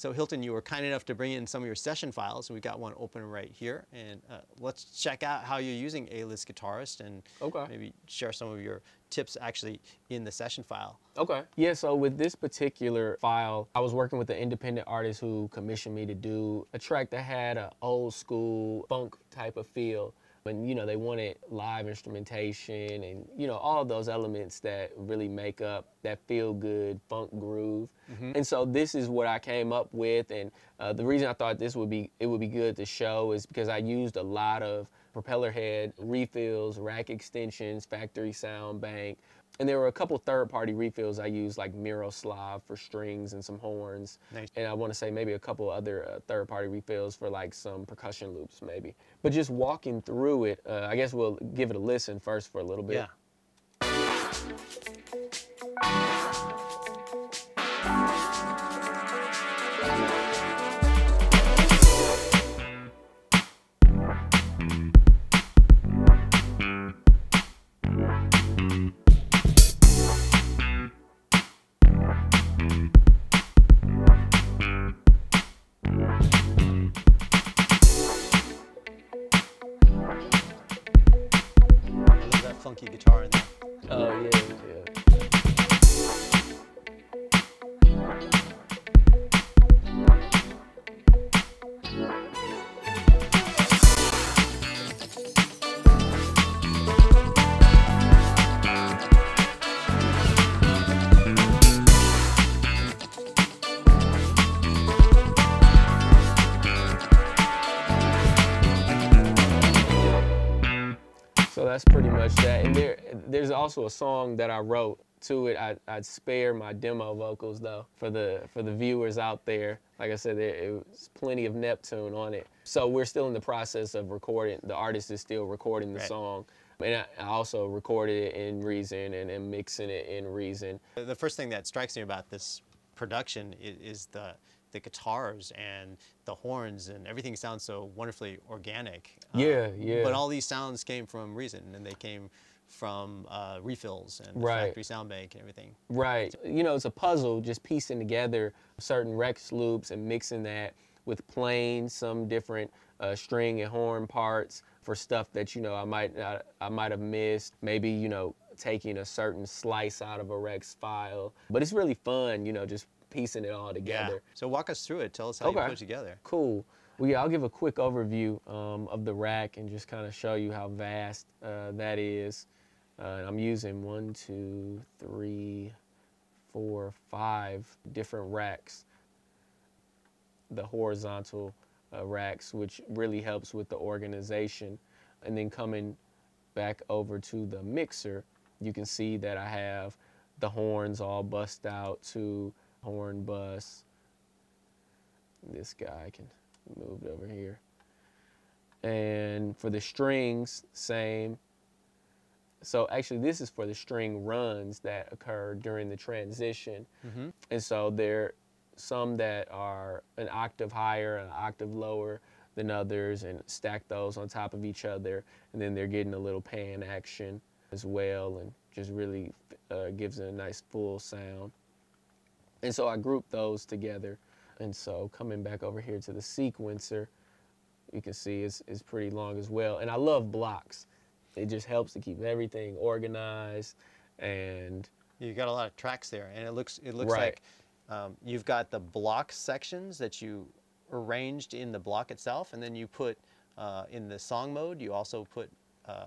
So Hilton, you were kind enough to bring in some of your session files. We've got one open right here, and uh, let's check out how you're using A-list guitarist, and Okay. maybe share some of your tips actually in the session file. Okay. Yeah, so with this particular file, I was working with an independent artist who commissioned me to do a track that had an old school funk type of feel. And you know, they wanted live instrumentation and you know, all those elements that really make up that feel good funk groove. And so this is what I came up with and uh, the reason I thought this would be it would be good to show is because I used a lot of Propellerhead refills, rack extensions, factory sound bank, and there were a couple third-party refills I used, like Miroslav for strings and some horns. Nice. And I want to say maybe a couple other uh, third-party refills for like some percussion loops, maybe. But just walking through it, uh, I guess we'll give it a listen first for a little bit. Yeah. That's pretty much that. And there, there's also a song that I wrote to it. I, I'd spare my demo vocals though for the for the viewers out there. Like I said, there it was plenty of Neptune on it. So we're still in the process of recording. The artist is still recording the Right. song, and I, also recorded it in Reason and, and mixing it in Reason. The first thing that strikes me about this production is, is the the guitars and the horns and everything sounds so wonderfully organic. Yeah, yeah. But all these sounds came from Reason and they came from uh, refills and Right. factory sound bank and everything. Right. You know, it's a puzzle just piecing together certain Rex loops and mixing that with playing some different uh, string and horn parts for stuff that you know I might not, I might have missed. Maybe you know taking a certain slice out of a Rex file. But it's really fun, you know, just piecing it all together. Yeah. So walk us through it. Tell us how you put it together. Cool. Well, yeah, I'll give a quick overview um, of the rack and just kind of show you how vast uh, that is. Uh, I'm using one, two, three, four, five different racks. The horizontal uh, racks, which really helps with the organization. And then coming back over to the mixer, you can see that I have the horns all bust out to horn bus. This guy can move it over here. And for the strings, same. So actually, this is for the string runs that occur during the transition. Mhm. And so there some that are an octave higher, an octave lower than others, and stack those on top of each other. And then they're getting a little pan action as well, and just really uh, gives it a nice full sound. And so I grouped those together. And so coming back over here to the sequencer, you can see it's, it's pretty long as well. And I love blocks. It just helps to keep everything organized and You got a lot of tracks there, and it looks it looks Right. like um, you've got the block sections that you arranged in the block itself, and then you put uh, in the song mode. You also put uh,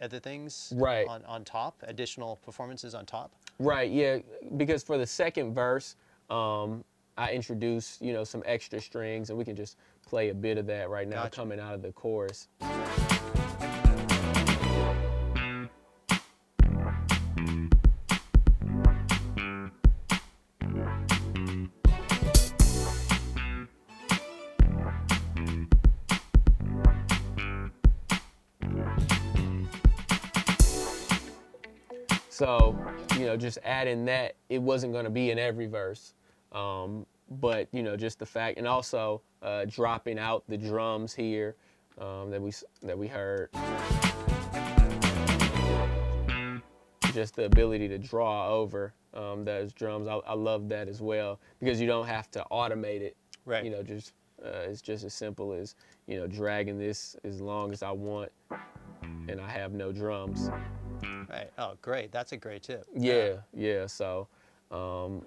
other things Right. on on top, additional performances on top. Right, yeah, because for the second verse, um, I introduced, you know, some extra strings, and we can just play a bit of that right now Gotcha. coming out of the chorus. So, you know, just adding that, it wasn't going to be in every verse. Um, but, you know, just the fact, and also uh, dropping out the drums here um, that we that we heard. Just the ability to draw over um, those drums, I, I love that as well because you don't have to automate it. Right. You know, just uh, it's just as simple as you know dragging this as long as I want, and I have no drums. Right. Oh, great. That's a great tip. Yeah, yeah. So, um,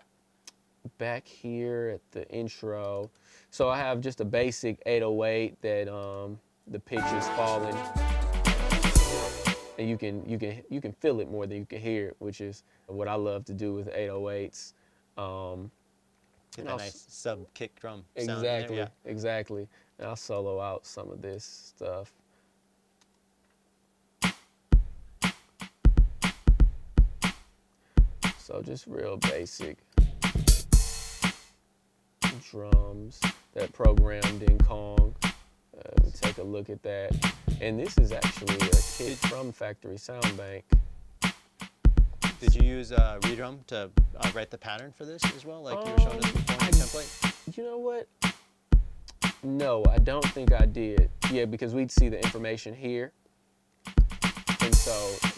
back here at the intro, so I have just a basic 808 that um, the pitch is falling, and you can you can you can feel it more than you can hear it, which is what I love to do with 808s. Um, And I'll nice sub kick drum sound exactly, Yeah. exactly. And I'll solo out some of this stuff. So just real basic drums that programmed in Kong. Uh, take a look at that. And this is actually a kit from Factory Sound Bank. Did you use uh, redrum to uh, write the pattern for this as well, like you were showing us Um, before the template? You know what? No, I don't think I did. Yeah, because we'd see the information here. And so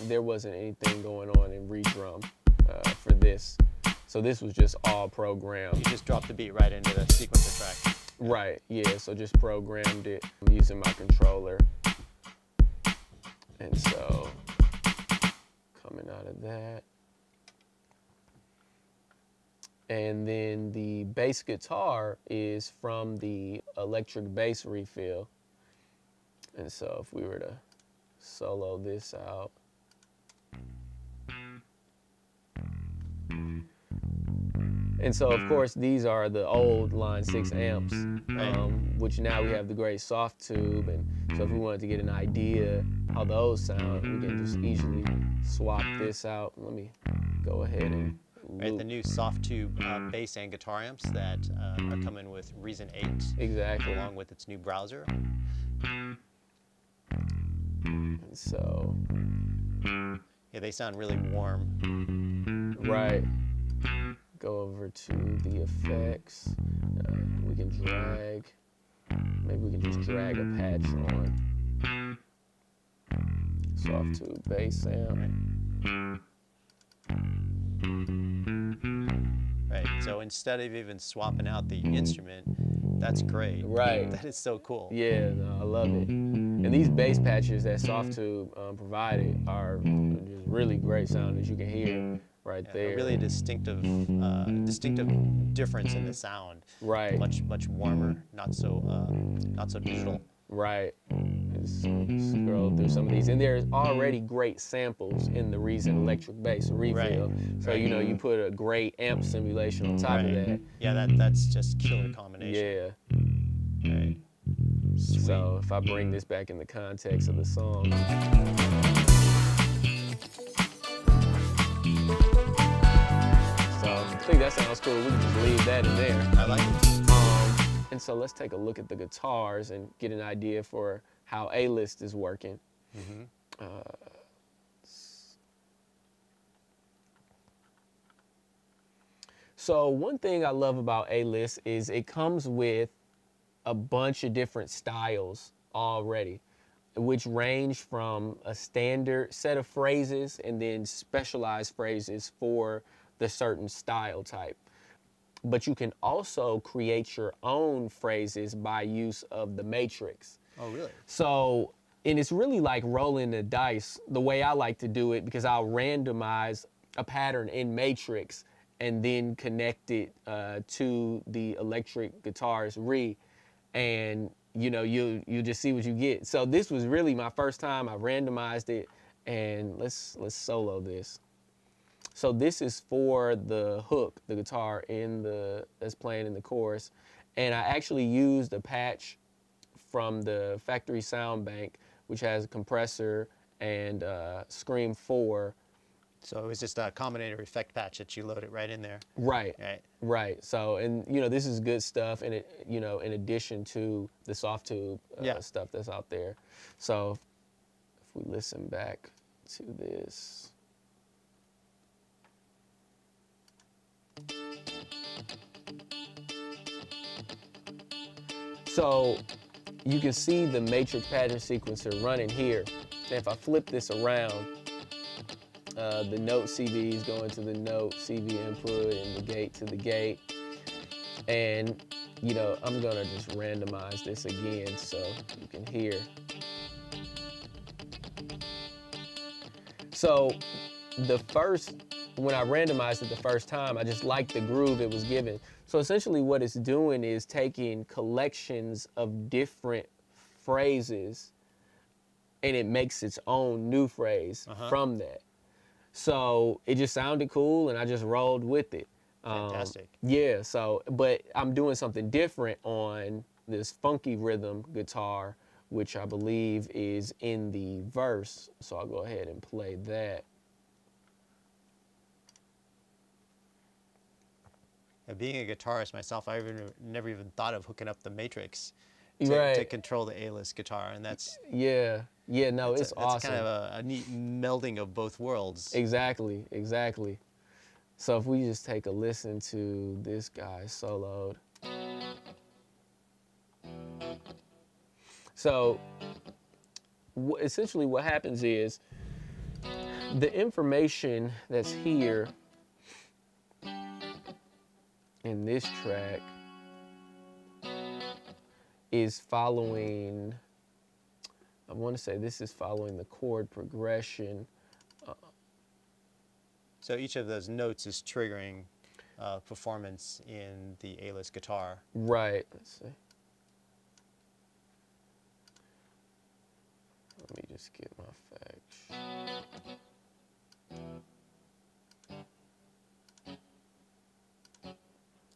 there wasn't anything going on in redrum uh, for this. So this was just all programmed. You just dropped the beat right into the sequencer track. Right, yeah, so just programmed it using my controller. And so coming out of that. And then the bass guitar is from the electric bass refill. And so if we were to solo this out. And so, of course, these are the old Line 6 amps, um, which now we have the great Softtube. And so, if we wanted to get an idea how those sound, we can just easily swap this out. Let me go ahead and Right, the new Softtube uh, bass and guitar amps that uh, are coming with Reason 8, Exactly. along with its new browser. And so, Yeah, they sound really warm. right. Go over to the effects. Uh, we can drag. Maybe we can just drag a patch on. Softtube bass amp. Right, so instead of even swapping out the instrument, that's great. Right. That is so cool. Yeah, no, I love it. And these bass patches that Softtube um, provided are just really great sound as you can hear right Yeah, there. a really distinctive, uh, distinctive difference in the sound. right, Much, much warmer, not so, uh, not so digital. right. Let's scroll through some of these, and there's already great samples in the Reason electric bass refill. So you know you put a great amp simulation on top of Right. that. Yeah, that that's just killer combination. Yeah. Right. Sweet. So if I bring this back in the context of the song. Think that sounds cool. We can just leave that in there. I like it. Um, and so let's take a look at the guitars and get an idea for how A-List is working. Uh, so one thing I love about A-List is it comes with a bunch of different styles already, which range from a standard set of phrases and then specialized phrases for the certain style type. But you can also create your own phrases by use of the matrix. Oh, really? So, and it's really like rolling the dice the way I like to do it because I'll randomize a pattern in Matrix and then connect it uh, to the electric guitar's re, and you know you you just see what you get. So this was really my first time. I randomized it, and let's let's solo this. So this is for the hook, the guitar in the that's playing in the chorus, and I actually used a patch from the factory sound bank, which has a compressor and uh, Scream 4. So it was just a combinator effect patch that you loaded right in there. Right. Right. Right. So, and you know, this is good stuff, and it, you know, in addition to the Softtube uh, Yeah. stuff that's out there. So, if we listen back to this. So, you can see the matrix pattern sequencer running here. And if I flip this around, uh, the note CV is going to the note CV input and the gate to the gate. And you know, I'm gonna just randomize this again so you can hear. So the first, when I randomized it the first time, I just liked the groove it was given. So essentially what it's doing is taking collections of different phrases and it makes its own new phrase Uh-huh. from that. So it just sounded cool and I just rolled with it. Um, Fantastic. yeah, so but I'm doing something different on this funky rhythm guitar, which I believe is in the verse. So I'll go ahead and play that. Being a guitarist myself, I even, never even thought of hooking up the matrix to, to control the A-list guitar, and that's Yeah, yeah, no, it's a, awesome. kind of a, a neat melding of both worlds. Exactly, exactly. So if we just take a listen to this guy soloed. So essentially what happens is the information that's here in this track is following I want to say this is following the chord progression So each of those notes is triggering uh, performance in the A-list guitar. Right. Let's see. Let me just get my facts.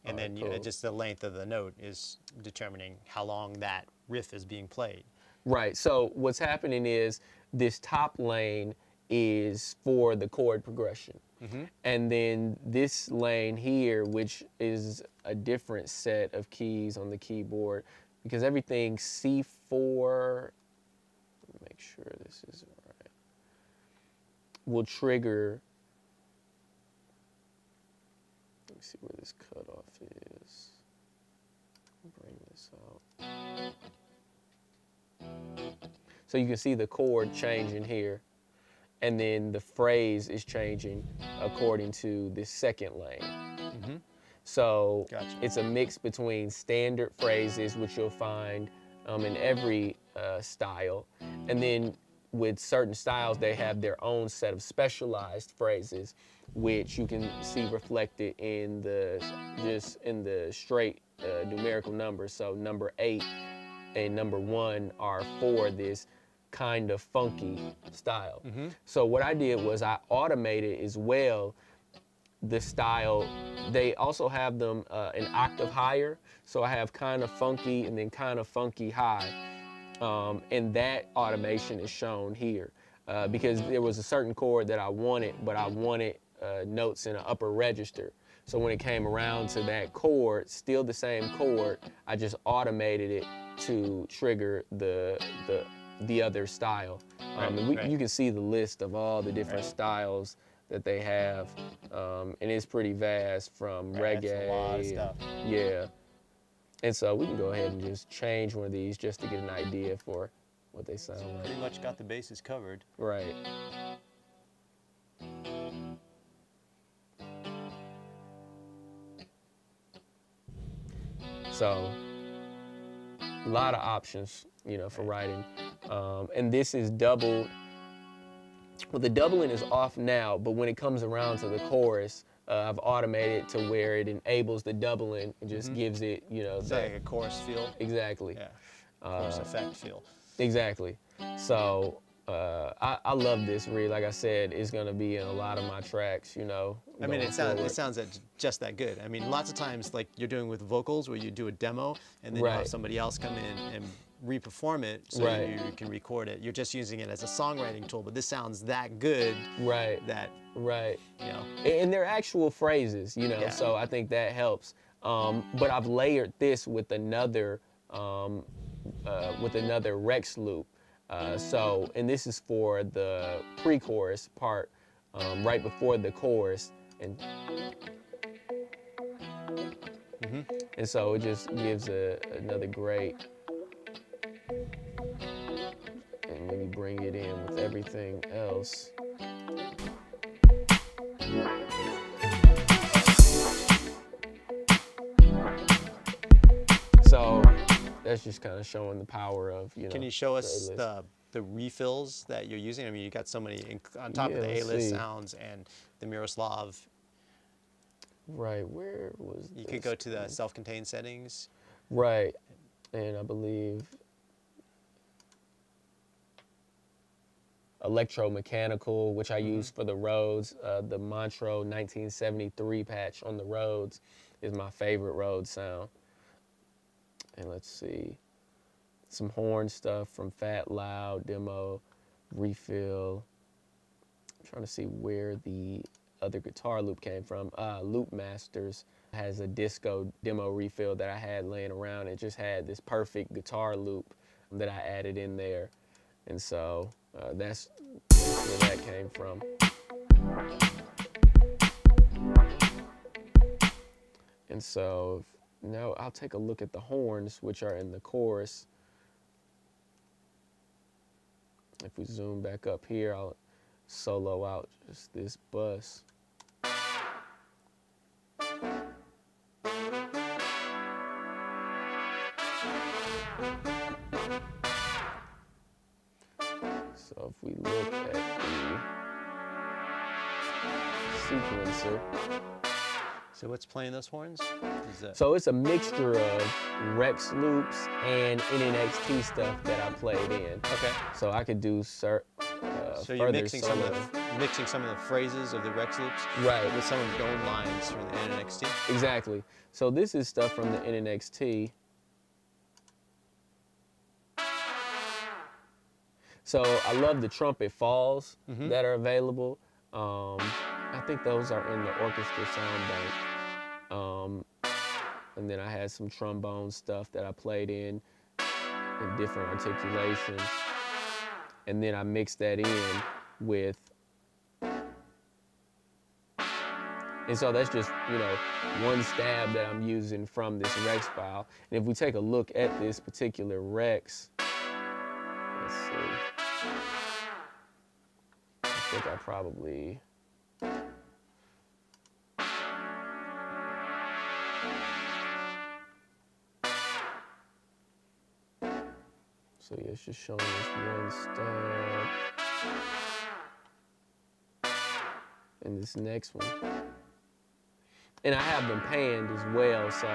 And then you, just the length of the note is determining how long that riff is being played. Right. So what's happening is this top lane is for the chord progression. Mm-hmm. And then this lane here, which is a different set of keys on the keyboard, because everything C4, make sure this is right, will trigger, let me see where this cutoff is. Bring this out. So you can see the chord changing here. And then the phrase is changing according to the second lane. So Gotcha. it's a mix between standard phrases, which you'll find um, in every uh, style, and then with certain styles, they have their own set of specialized phrases, which you can see reflected in the just in the straight uh, numerical numbers. So number eight and number one are for this kind of funky style. So what I did was I automated as well the style. They also have them uh, an octave higher. So I have kind of funky and then kind of funky high. Um, and that automation is shown here uh, because there was a certain chord that I wanted, but I wanted uh, notes in an upper register. So when it came around to that chord, still the same chord, I just automated it to trigger the the the other style. Um, and we, right. you can see the list of all the different Right. styles that they have, um, and it's pretty vast from Right, reggae. that's a lot of stuff. Yeah. And so we can go ahead and just change one of these just to get an idea for what they sound like. Pretty much got the bases covered. Right. So, a lot of options, you know, for writing. Um, and this is doubled. Well, the doubling is off now, but when it comes around to the chorus, uh, I've automated to where it enables the doubling and just gives it, you know, that, like a chorus feel. exactly. Yeah. Chorus Uh, effect feel. Exactly. So uh, I, I love this read. Like I said, it's gonna be in a lot of my tracks. You know. I mean, it sounds it sounds just that good. I mean, lots of times, like you're doing with vocals, where you do a demo and then you have somebody else come in and re-perform it, so Right. you can record it. You're just using it as a songwriting tool, but this sounds that good Right. that Right. you know. And they're actual phrases, you know. Yeah. So I think that helps. Um, but I've layered this with another um, uh, with another Rex loop. Uh, so and this is for the pre-chorus part, um, right before the chorus, and Mhm. and so it just gives a, another great. And let me bring it in with everything else. So that's just kind of showing the power of you know. Can you show us the the refills that you're using? I mean, you got so many on top Yeah, of the A-list sounds and the Miroslav. Right, where was You could go to the self-contained settings. Right, and I believe electromechanical, which I use for the Rhodes. Uh, the Montreux 1973 patch on the Rhodes is my favorite Rhodes sound. And let's see, some horn stuff from Fat Loud demo, refill. I'm trying to see where the other guitar loop came from. Uh, Loopmasters has a disco demo refill that I had laying around. It just had this perfect guitar loop that I added in there. And so uh, that's where that came from. And so now I'll take a look at the horns, which are in the chorus. If we zoom back up here, I'll solo out just this bus. Sequencer, So what's playing those horns? So it's a mixture of Rex loops and NNXT stuff that I played in. okay. So I could do certain. uh, So you're mixing some of the mixing some of the phrases of the Rex loops Right. with some of your own lines from the NNXT. Exactly. So this is stuff from the NNXT. So I love the trumpet falls Mhm. that are available. Um, I think those are in the orchestra sound bank. Um, and then I had some trombone stuff that I played in in different articulations. And then I mixed that in with And so that's just, you know, one stab that I'm using from this Rex file. And if we take a look at this particular Rex, let's see. I think I probably. So yeah, it's just showing us one stab. And this next one and I have them panned as well. So,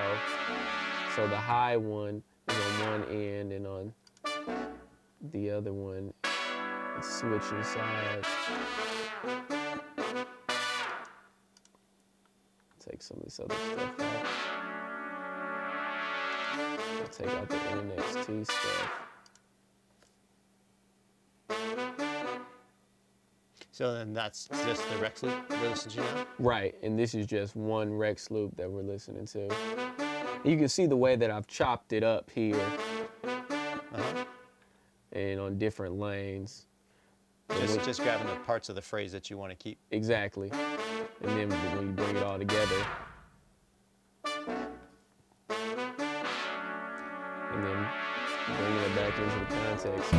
so the high one is on one end, and on the other one, it's switching sides. Take some of this other stuff out. I'll take out the NXT stuff. So then that's just the Rex loop we're listening to now. Right, and this is just one Rex loop that we're listening to. You can see the way that I've chopped it up here Uh-huh. and on different lanes. Just just grabbing the parts of the phrase that you want to keep. Exactly. And then when you bring it all together, and then bringing it back into the context.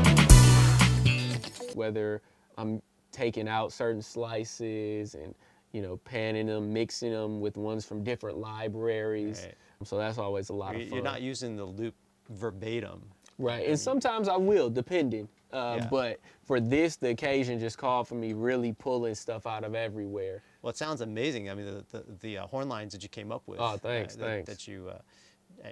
Whether I'm taking out certain slices and, you know, panning them, mixing them with ones from different libraries. Right. So that's always a lot of fun. you're not using the loop verbatim. Right, and sometimes I will, depending. Uh, Yeah. But for this, the occasion just called for me really pulling stuff out of everywhere. Well, it sounds amazing. I mean, the the, the uh, horn lines that you came up with. Oh, thanks, uh, that, thanks. That you, uh,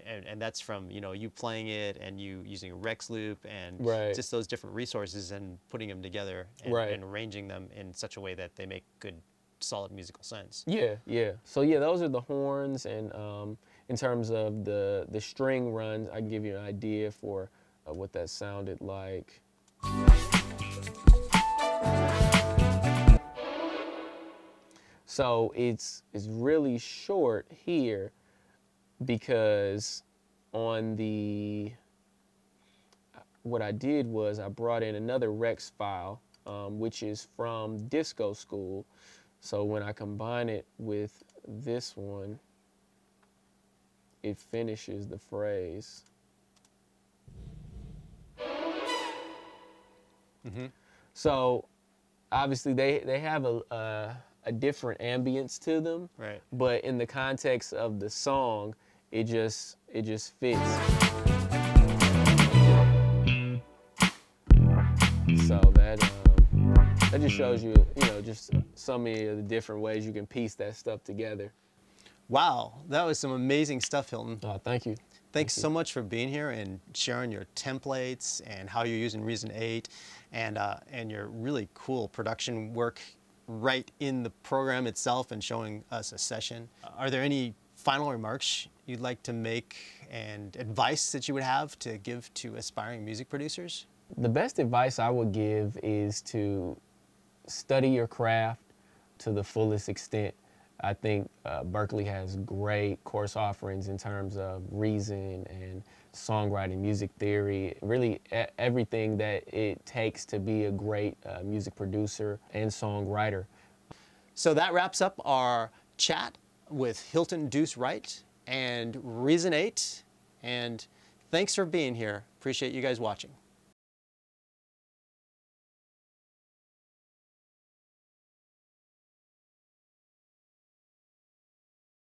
and, and that's from you know you playing it and you using a Rex loop and Right. just those different resources and putting them together and, Right. and arranging them in such a way that they make good, solid musical sense. Yeah, yeah. So yeah, those are the horns, and um, in terms of the the string runs, I can give you an idea for uh, what that sounded like. So it's it's really short here because on the what I did was I brought in another Rex file, um, which is from Disco School. So when I combine it with this one, it finishes the phrase. Mm-hmm. So obviously they they have a, a, a different ambience to them. Right. But in the context of the song, it just it just fits. So that um, that just shows you you know just so many of the different ways you can piece that stuff together. Wow, that was some amazing stuff, Hilton. Oh, thank you. Thanks so much for being here and sharing your templates and how you're using Reason 8 and, uh, and your really cool production work right in the program itself and showing us a session. Are there any final remarks you'd like to make and advice that you would have to give to aspiring music producers? The best advice I would give is to study your craft to the fullest extent. I think uh, Berklee has great course offerings in terms of reason and songwriting, music theory, really everything that it takes to be a great uh, music producer and songwriter. So that wraps up our chat with Hilton Deuce Wright and Reason 8. And thanks for being here. Appreciate you guys watching.